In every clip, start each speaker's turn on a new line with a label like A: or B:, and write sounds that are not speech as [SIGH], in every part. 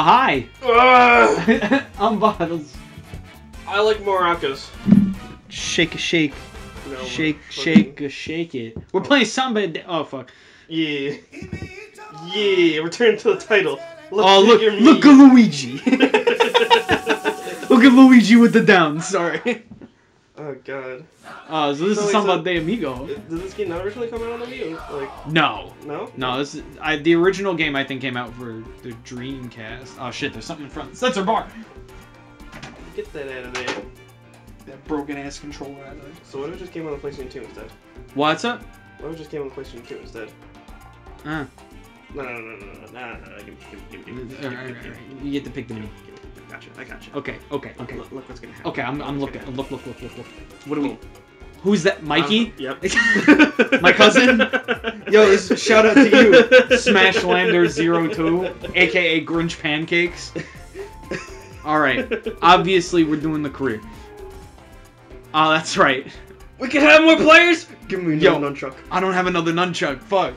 A: Uh, hi.
B: Ugh. [LAUGHS]
A: I'm Bottles.
B: I like maracas.
A: Shake, a shake,
B: No,
A: shake,
B: fucking-
A: shake, shake it. We're playing Samba. Da- oh fuck.
B: Yeah. Yeah. Return to the title. Let's
A: Oh look, look at Luigi. [LAUGHS] [LAUGHS] look at Luigi with the down. Sorry.
B: Oh god.
A: Uh, so this
B: So
A: is
B: wait,
A: Samba
B: so-
A: de Amigo.
B: Did this game not originally come out on the Wii? Like,
A: No,
B: no?
A: no. This is I, the original game. I think came out for the Dreamcast. Oh shit, there's something in front. Sensor bar.
B: Get that out of there.
A: That broken ass controller out of there.
B: So what if it just came on the PlayStation 2 instead?
A: What's up?
B: What if it just came on the PlayStation 2 instead?
A: Uh,
B: No, no, no, no, no, no, no, no, no. Give me, give me, give me, give me,
A: alright,
B: give me,
A: alright,
B: give me,
A: alright. You get to pick the
B: give
A: menu.
B: me, give me. Gotcha, I gotcha.
A: Okay, okay, okay.
B: Look, look what's gonna happen.
A: Okay, I'm, I'm looking. Look, look, look, look, look. What do we? Who's that? Mikey?
B: Uh, yep. [LAUGHS]
A: My cousin? [LAUGHS] Yo, this shout out to you, Smashlander02, aka Grinch Pancakes. Alright, obviously we're doing the career. Oh, that's right.
B: We can have more players. Give me
A: Yo.
B: nunchuck.
A: I don't have another nunchuck. Fuck.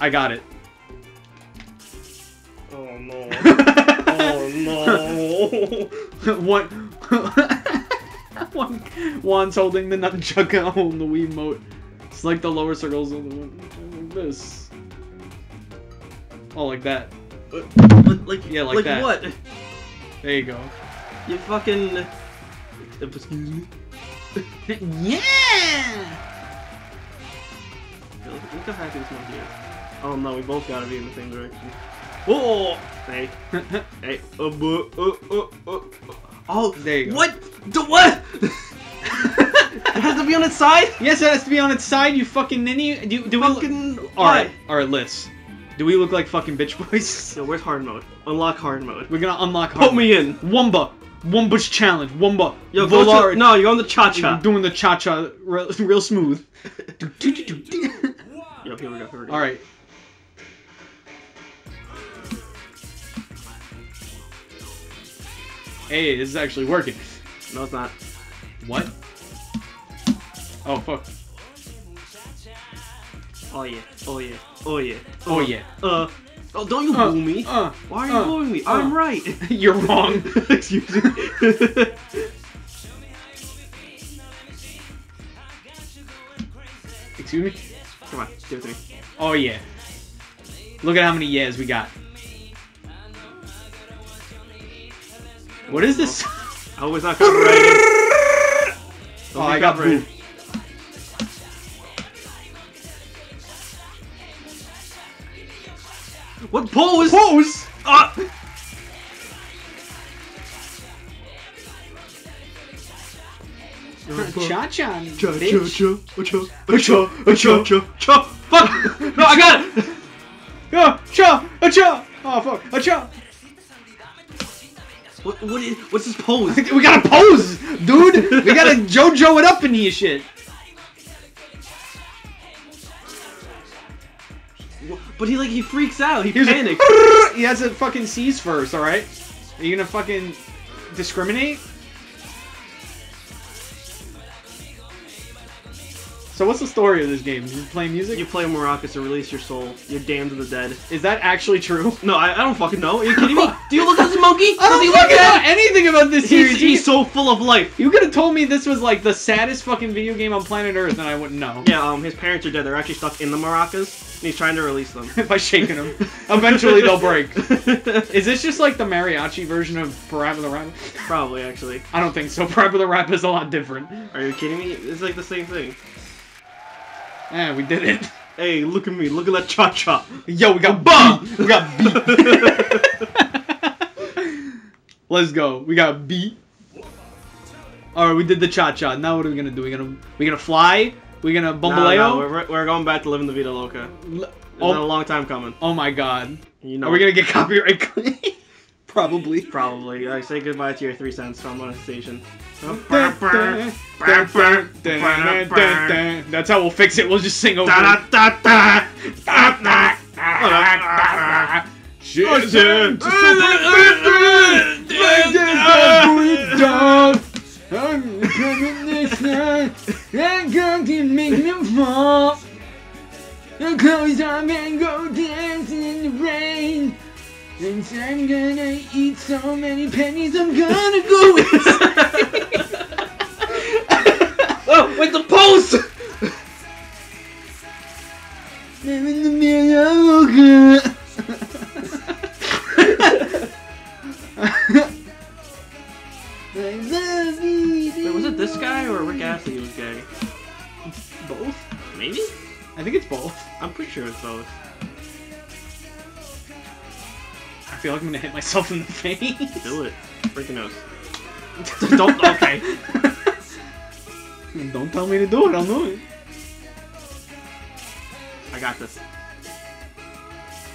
A: I got it.
B: Oh no. [LAUGHS]
A: One. [LAUGHS] One. Juan's holding the nunchuck on the Wii mote. It's like the lower circles of the like this. Oh, like that.
B: like,
A: Yeah, like
B: like
A: that.
B: what?
A: There you go.
B: You fucking. Excuse me. [LAUGHS]
A: yeah.
B: Look how happy this monkey is. Oh no, we both gotta be in the same direction. Whoa! Hey, hey, uh, uh, uh, uh, uh. Oh,
A: There you go.
B: What? The what? [LAUGHS] it has to be on its side.
A: yes, it has to be on its side. You fucking ninny. Do do we? Look...
B: Fucking.
A: All right, all right. Liz. Do we look like fucking bitch boys?
B: Yo, where's hard mode? Unlock hard mode.
A: We're gonna unlock.
B: Put me in.
A: Wamba. Wamba's challenge. Wumba.
B: Yo,
A: Volar-
B: to, no, you're on the cha
A: I'm doing the cha cha real, real smooth. [LAUGHS] [LAUGHS]
B: Yo, here we go. Here we go.
A: All Hey, this is actually working.
B: No, it's not.
A: What? Oh fuck.
B: Oh yeah. Oh yeah. Oh yeah.
A: Oh
B: Uh,
A: yeah.
B: Uh. Oh, don't you
A: Uh,
B: boo me.
A: uh,
B: Why are you
A: uh,
B: booing me?
A: uh.
B: I'm right. [LAUGHS] [LAUGHS]
A: You're wrong.
B: Excuse me.
A: Excuse me.
B: Come on, give it to me.
A: Oh yeah. Look at how many yeahs we got. What is this? [LAUGHS]
B: I was not copyrighted. [LAUGHS] Don't
A: Oh, I got
B: copyrighted. What pose?
A: Pose.
B: Ah!
A: Cha cha.
B: Cha
A: bitch.
B: cha cha cha cha cha cha cha. Fuck! No, I got it.
A: Cha, [LAUGHS] ah, cha. Oh fuck, cha.
B: What? What is? What's this pose? [LAUGHS]
A: We gotta pose, dude. We gotta [LAUGHS] JoJo it up in here, shit.
B: But he like he freaks out. He
A: Here's a-
B: panics. [LAUGHS]
A: he has to fucking seize first, all right? Are you gonna fucking discriminate? So what's the story of this game? You play music?
B: You play maracas to release your soul. You're damned to the dead.
A: Is that actually true? [LAUGHS]
B: No, I, I don't fucking know. Are you kidding me? [LAUGHS] Do you look at this monkey?
A: I don't
B: look
A: fucking know
B: at
A: anything about this
B: He's,
A: series. You
B: he's so full of life.
A: you could have told me this was like the saddest fucking video game on planet Earth, and I wouldn't know.
B: Yeah, um, his parents are dead. They're actually stuck in the maracas, and he's trying to release them. [LAUGHS]
A: By shaking them, eventually they'll break. Is this just like the mariachi version of Parappa the Rapper?
B: Probably, actually.
A: I don't think so. Parappa the Rapper is a lot different.
B: Are you kidding me? It's like the same thing.
A: Yeah, we did it.
B: Hey, look at me. Look at that cha cha.
A: Yo, we got beat. We got beat. [LAUGHS] Let's go. We got beat. All right, we did the cha cha. Now what are we gonna do? We gonna we gonna fly? We gonna
B: No, no, we're, we're going back to living the Vida Loca. It's been oh. a
A: oh,
B: long time coming.
A: oh my god.
B: You know.
A: Are we gonna get [LAUGHS] copyright? Probably.
B: Probably. I say goodbye to your three cents from monetization. [LAUGHS]
A: That's how we'll fix it. We'll just sing over.
B: Da,
A: it.
B: da, da,
A: Shit. Since I'm gonna eat so many pennies, I'm gonna go
B: oh, wait, the post!
A: I'm in the middle of
B: Wait, was it this guy or Rick Astley was gay?
A: Both?
B: Maybe?
A: I think it's both.
B: I'm pretty sure it's both.
A: Feel like I'm gonna hit myself in the face.
B: Do it. Break your nose. [LAUGHS] Don't- okay. [LAUGHS]
A: Don't tell me to do it, I'll do it.
B: I got this.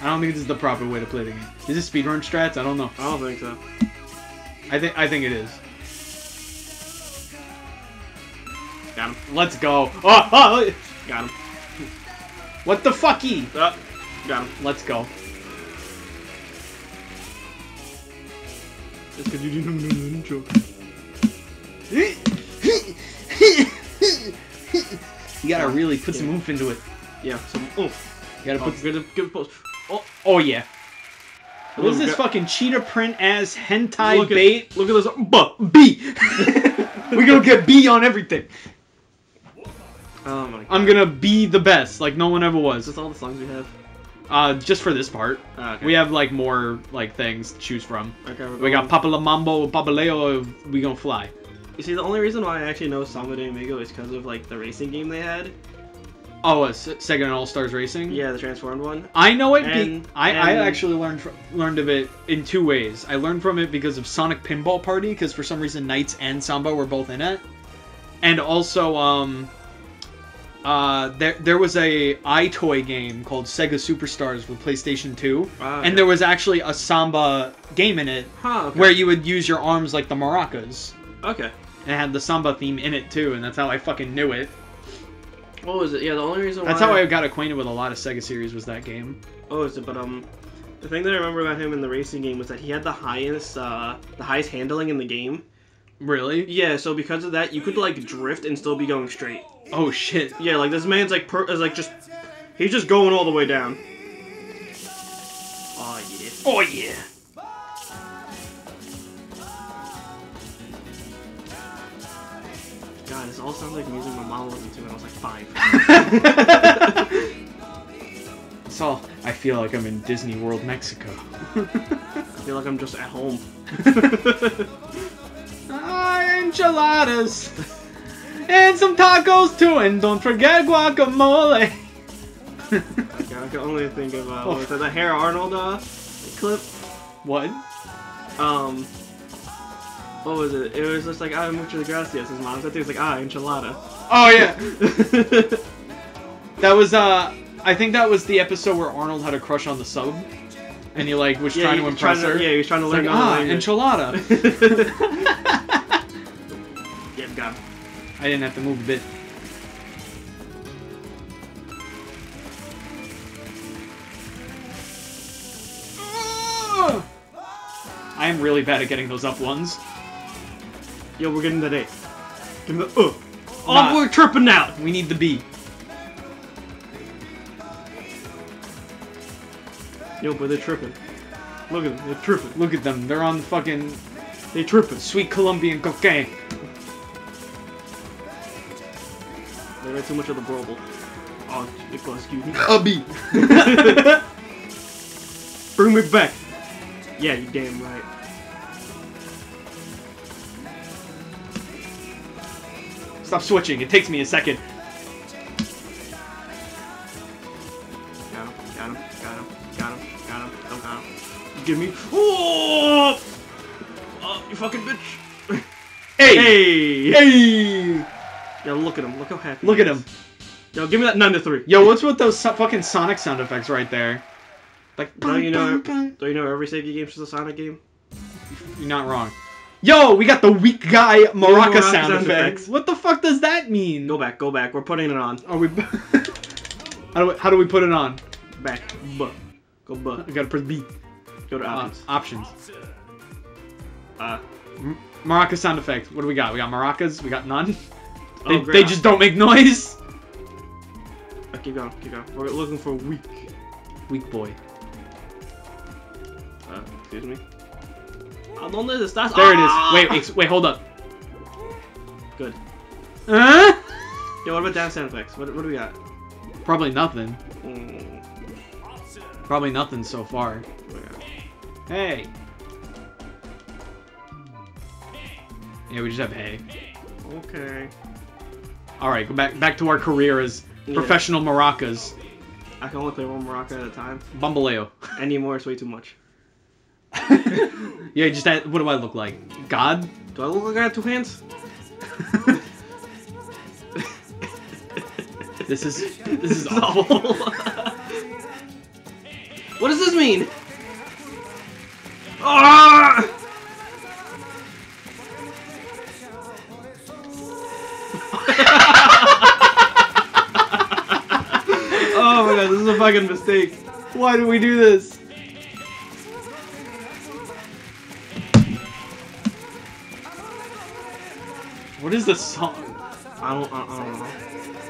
A: I don't think this is the proper way to play the game. Is this speedrun strats? I don't know.
B: I don't think so.
A: I think I think it is.
B: Got him.
A: Let's go. Oh, oh,
B: Got him.
A: what the fucky?
B: Uh, got him.
A: Let's go.
B: Because you didn't know the intro.
A: you gotta really put some oomph into it.
B: Yeah, some oomph.
A: You gotta
B: Oh,
A: put.
B: it give post. Oh,
A: Oh yeah. What is this fucking cheetah print as hentai
B: look
A: bait?
B: At, look at this. Buh.
A: B. [LAUGHS] we gonna get B on everything.
B: Oh.
A: I'm gonna be the best, like no one ever was.
B: this all the songs we have?
A: Uh, just for this part,
B: Ah, okay.
A: we have like more like things to choose from.
B: Okay, we're
A: got Papa La Mambo, Babaleo, We Gonna Fly.
B: You see, the only reason why I actually know Samba de Amigo is because of like the racing game they had.
A: Oh, uh, Sega and All Stars Racing.
B: Yeah, the transformed one.
A: I know it.
B: And-
A: I, I
B: and-
A: actually learned learned of it in two ways. I learned from it because of Sonic Pinball Party, because for some reason NiGHTS and Samba were both in it, and also um, uh, there there was a EyeToy game called Sega Superstars for PlayStation Two,
B: Ah,
A: and there was actually a Samba game in it
B: Huh. Okay.
A: where you would use your arms like the maracas,
B: Okay.
A: and it had the Samba theme in it too, and that's how I fucking knew it.
B: What was it? Yeah, the only reason
A: That's how I got acquainted with a lot of Sega series was that game.
B: Oh, is it? But um, the thing that I remember about him in the racing game was that he had the highest, uh, the highest handling in the game.
A: Really?
B: Yeah, so because of that, you could like drift and still be going straight.
A: Oh shit.
B: Yeah, like this man's like per- is like just, he's just going all the way down. Oh yeah.
A: Oh yeah.
B: God, this all sounds like music my mom listened to when I was like five. [LAUGHS]
A: It's all. I feel like I'm in Disney World, Mexico. [LAUGHS]
B: I feel like I'm just at home. [LAUGHS]
A: enchiladas. and some tacos too, and don't forget guacamole. [LAUGHS]
B: I can only think of uh, what was it, the Hey Arnold uh, clip.
A: what?
B: Um, what was it? It was just like ah, muchas gracias. His mom said it was like ah, enchilada.
A: Oh yeah. [LAUGHS] that was uh. I think that was the episode where Arnold had a crush on the sub, and he like was
B: yeah,
A: trying to
B: was trying
A: impress her.
B: yeah, he was trying to
A: It's
B: learn
A: like, ah,
B: language.
A: enchilada. [LAUGHS]
B: yeah, got him.
A: I didn't have to move a bit. I am really bad at getting those up ones.
B: Yo, we're getting that A. Give me the uh. Oh,
A: Nah.
B: we're tripping now.
A: We need the B.
B: Yo, but they're tripping. Look at them, they're tripping.
A: Look at them. They're on the fucking
B: They tripping.
A: sweet Colombian cocaine.
B: Read too much of the Brobel. Oh, excuse me.
A: B.
B: Bring me back. Yeah, you damn right.
A: Stop switching. It takes me a second.
B: Got him, got him, got him, got him, got him, don't got him. Give me. Oh! Oh, you fucking bitch!
A: Hey!
B: Hey!
A: Hey!
B: Yo, look at him. Look how happy.
A: Look at
B: is.
A: him.
B: Yo, give me that 9 to 3.
A: Yo, what's with those so- fucking Sonic sound effects right there? Like,
B: Don't you know-. Do you know every Sega game is a Sonic game?
A: You're not wrong. Yo, we got the weak guy maraca
B: Maraca
A: sound,
B: sound
A: effects.
B: effects.
A: What the fuck does that mean?
B: Go back, go back. We're putting it on.
A: Are we? [LAUGHS] how do we, how do we put it on?
B: Back. Buh. Go buh.
A: I gotta press B.
B: Go to
A: Uh,
B: options.
A: options.
B: Uh,
A: Maraca sound effects. What do we got? We got maracas. We got none. They,
B: oh,
A: they just don't make noise. [LAUGHS]
B: Uh, keep going, keep going. We're looking for weak.
A: Weak boy.
B: Uh, Excuse me. ¿A dónde estás?
A: There it is.
B: Ah!
A: Wait, wait, hold up.
B: Good.
A: Huh?
B: Yeah, what about dance sound effects? What, what do we got?
A: Probably nothing.
B: Mm,
A: Probably nothing so far.
B: what do we got?
A: Hey. Yeah, we just have hay.
B: Okay.
A: All right, go back back to our career as
B: Yeah.
A: professional maracas.
B: I can only play one maraca at a time.
A: Bambaleo. [LAUGHS]
B: Any more is way too much. [LAUGHS]
A: yeah, just that, what do I look like? God?
B: Do I look like I have two hands? [LAUGHS]
A: This is this is awful.
B: what does this mean? Ah! Fucking mistake.
A: Why do we do this? What is the song?
B: I don't, I don't know.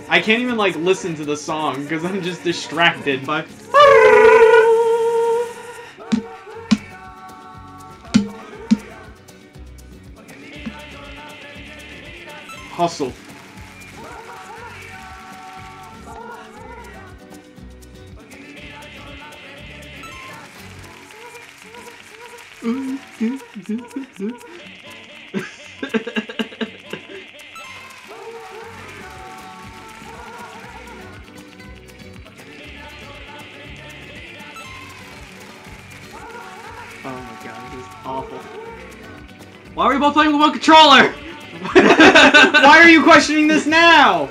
A: I can't even like listen to the song because I'm just distracted.
B: by. [LAUGHS]
A: Hustle.
B: Oh Why are we both playing with one controller? [LAUGHS]
A: Why are you questioning this now?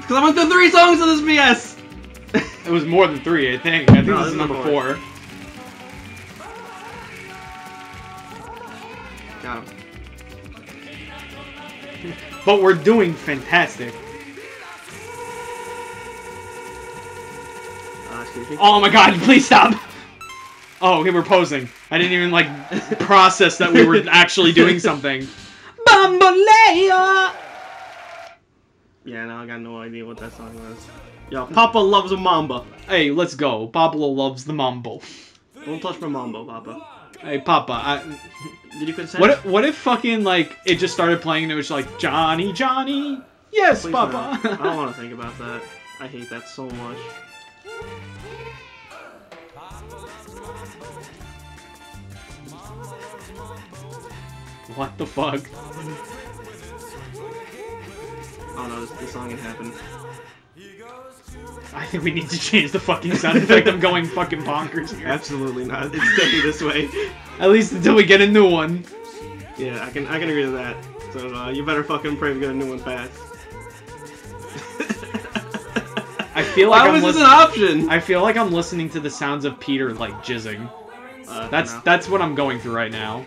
B: Because I went through three songs of this BS.
A: It was more than three, I think. I think
B: No,
A: this
B: this
A: is
B: is
A: number
B: four.
A: four. But we're doing fantastic.
B: Uh.
A: Oh my god, please stop! Oh, okay, we're posing. I didn't even, like, [LAUGHS] process that we were actually doing something. Bambalea!
B: Yeah, now I got no idea what that song was. Yo, Papa loves a mamba.
A: Hey, let's go. Pablo loves the mambo.
B: Don't touch my mambo, Papa.
A: Hey, Papa, I,
B: Did you consent?
A: what if, what if fucking, like, it just started playing and it was like, Johnny, Johnny? Yes,
B: Please
A: Papa!
B: no. I don't want to think about that. I hate that so much.
A: what the fuck?
B: Oh no, this, this song ain't happened.
A: I think we need to change the fucking sound effect. I'm going fucking bonkers here.
B: Absolutely not. It's staying this way.
A: At least until we get a new one.
B: Yeah, I can I can agree to that. So uh, you better fucking pray we get a new one fast.
A: I feel like
B: Why
A: I'm
B: was this an option?
A: I feel like I'm listening to the sounds of Peter like jizzing.
B: Uh,
A: That's that's what I'm going through right now.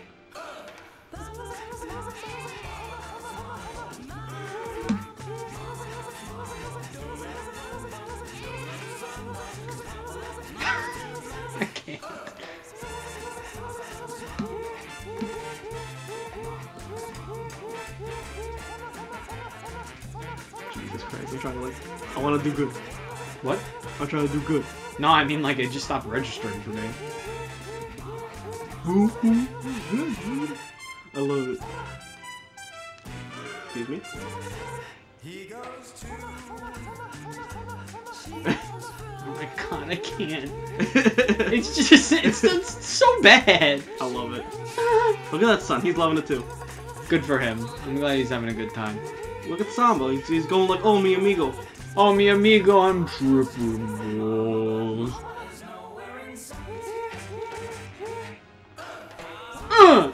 A: I
B: to do good.
A: What?
B: I'm trying to do good.
A: No, I mean like it just stopped registering for me.
B: I love it. Excuse me. [LAUGHS]
A: Oh my god, I can't. [LAUGHS] It's just it's, it's so bad.
B: I love it. Look at that son. He's loving it too.
A: Good for him. I'm glad he's having a good time.
B: Look at Samba. He's, he's going like, oh, mi amigo.
A: Oh, mi amigo, I'm tripping balls. Uh!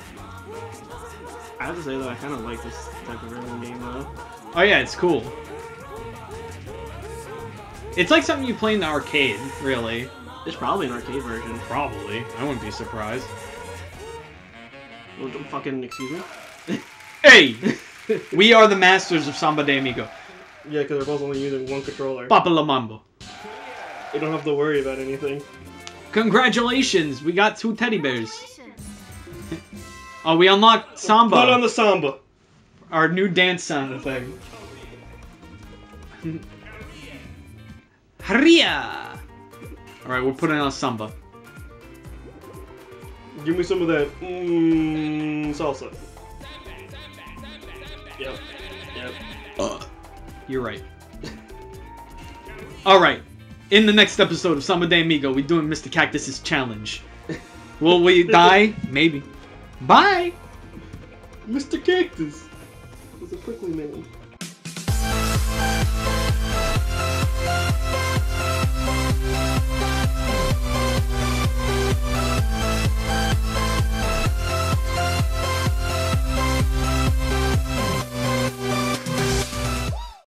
B: I have to say that I kind of like this type of rhythm game though.
A: Oh yeah, it's cool. It's like something you play in the arcade, really.
B: There's probably an arcade version.
A: Probably. I wouldn't be surprised.
B: Well, don't fucking excuse me. [LAUGHS]
A: Hey! we are the masters of Samba de Amigo.
B: Yeah, because they're both only using one controller.
A: Papa La Mambo.
B: You don't have to worry about anything.
A: Congratulations! We got two teddy bears. [LAUGHS] Oh, we unlocked Samba.
B: Put on the samba.
A: our new dance sound thing. [LAUGHS] Haria! Alright, we're putting on Samba.
B: Give me some of that mmm salsa. Yep. Yep.
A: Uh, You're right. All right. In the next episode of Samba de Amigo, we're doing Mr. Cactus's challenge. Will we [LAUGHS] die? Maybe. Bye.
B: Mr. Cactus was a prickly man.